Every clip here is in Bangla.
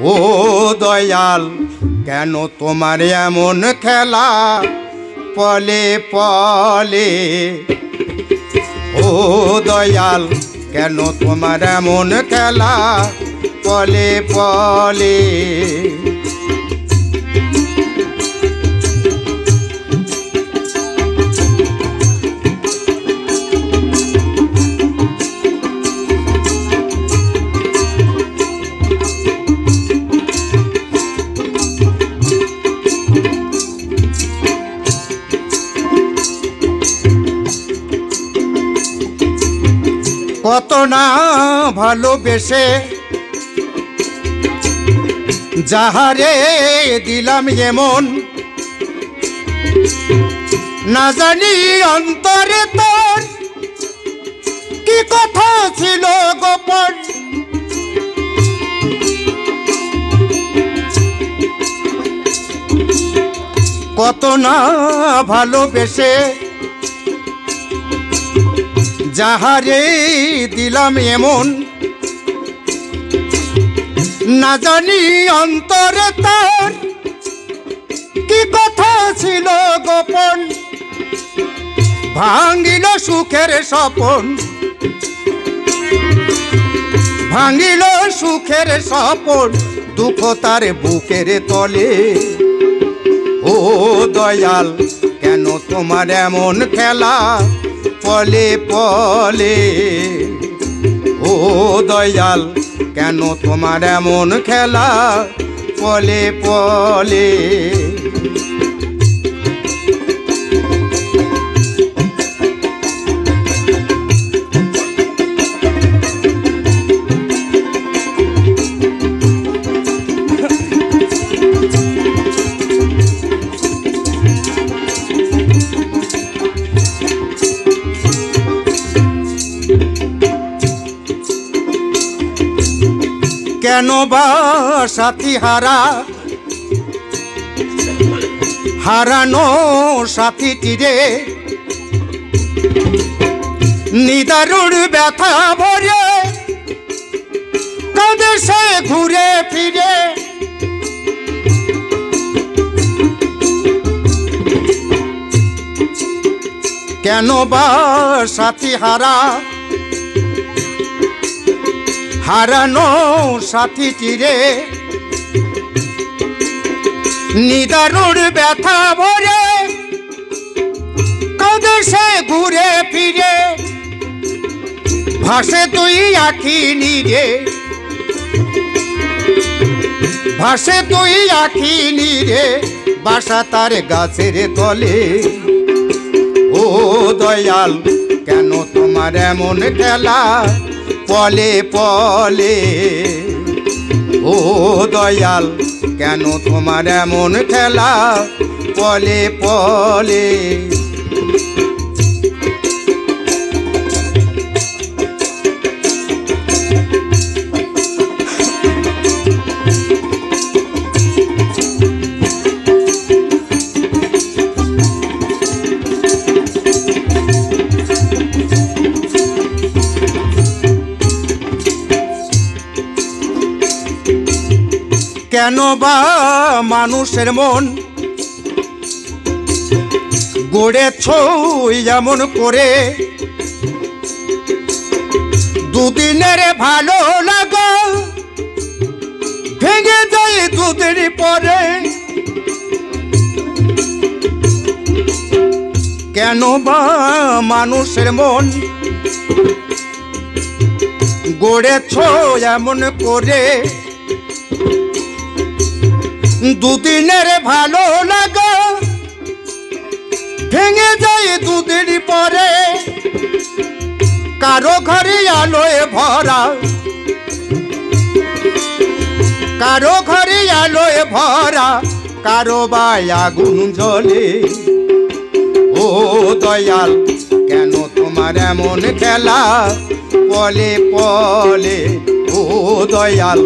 ও দয়াল, কেন তোমার এমন খেলা? পলে পলে। ও দয়াল, কেন তোমার এমন খেলা? পলে পলে। কত না ভালোবেসে যাহারে দিলাম এমন। না জানি অন্তরে তোর কি কথা ছিল গোপন। কত না ভালোবেসে যাহারে দিলাম এমন। না জানি অন্তরে তার কি কথা ছিল গোপন। ভাঙ্গিল সুখের স্বপন। ভাঙ্গিল সুখের স্বপন দুঃখ তার বুকের তলে। ও দয়াল, কেন তোমার এমন খেলা? পলে পলে। ও দয়াল কেন তোমার এমন খেলা? পলে পলে। কেন সাথী হারা? হারানো সাথীটিরে নিদারুণ ব্যথা ভরে কাঁদে ঘুরে ফিরে। কেন বা সাথী হারা? হারানো সাথীটিরে নিদারুণ ব্যথা ভরে কাঁদে সে ঘুরে ফিরে। ভাসে তুই আখি নিরে। ভাসে তুই আখি নিরে বাসা তার গাছের তলে। ও দয়াল, কেন তোমার এমন খেলা? পলে পলে। ও দয়াল কেন তোমার এমন খেলা? পলে পলে। কেন বা মানুষের মন? গড়েছ যেমন করে। দুদিনের ভালো লাগা ভেঙে যায় দুদিন পরে। কেন বা মানুষের মন? গড়েছ এমন করে। দুদিনের ভালো লাগা। ভেঙে যায় দুদিন পরে। কারও ঘরে আলোয় ভরা। কারও ঘরে আলোয় ভরা। কারও বা আগুন জ্বলে। ও দয়াল, কেন তোমার এমন খেলা? পলে পলে দয়াল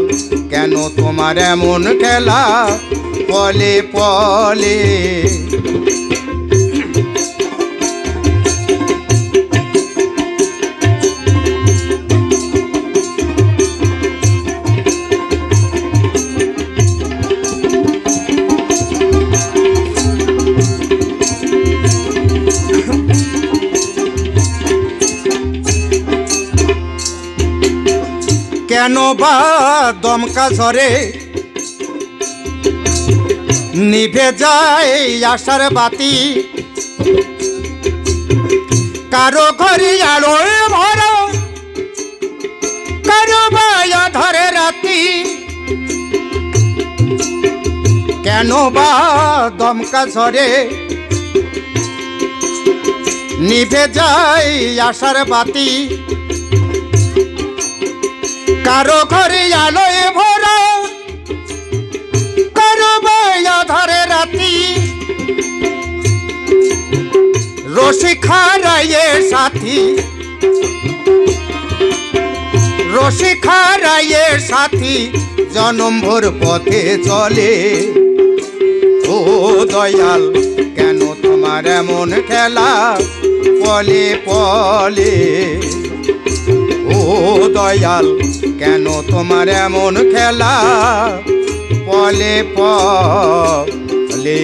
কেন তোমার এমন খেলা? পলে পলে। কেন বা দমকা ঝরে? নিভে যায় আশার বাতি। কারও ঘরে আলোয় ভরা, কারও বায়া ধরে রাতি। কেন বা দমকা ঝরে? নিভে যায় আশার বাতি। কারও ঘরে আলোয় ভরা, কারও ধরে রাতি। রসি খারাইয়ে সাথী রসি খারাইয়ে সাথী জনমভর পথে চলে। ও দয়াল, কেন তোমার এমন খেলা? পলে পলে। ও দয়াল কেন তোমার এমন খেলা? পলে পলে